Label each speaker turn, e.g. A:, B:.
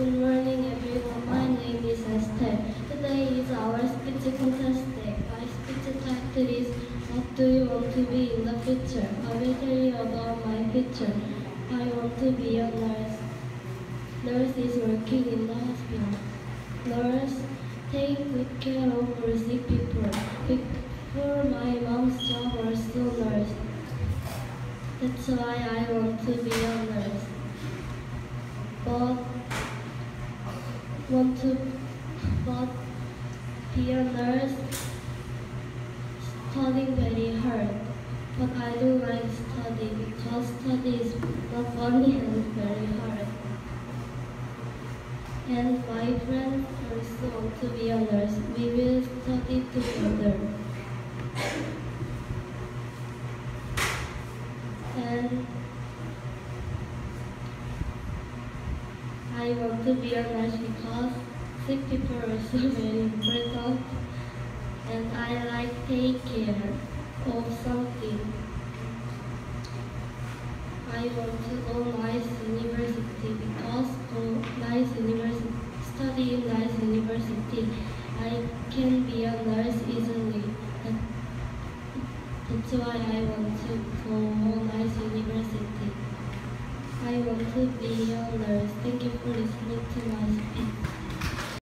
A: Good morning, everyone. My name is Estell. Today is our speech contest day. My speech title is What do you want to be in the future? I will tell you about my future. I want to be a nurse. Nurse is working in the hospital. Nurse take good care of sick people. Before my mom's job was nurse. That's why I want to be a nurse. But want to but be a nurse studying very hard. But I don't like study because study is not funny and very hard. And my friend also want to be a nurse. We will study together. And I want to be a nurse because sick people are so very important and I like take care of something. I want to go nice university because go nice university study in nice university I can be a nurse easily. That- That's why I want to go nice university. Nurse. Thank you for listening to my.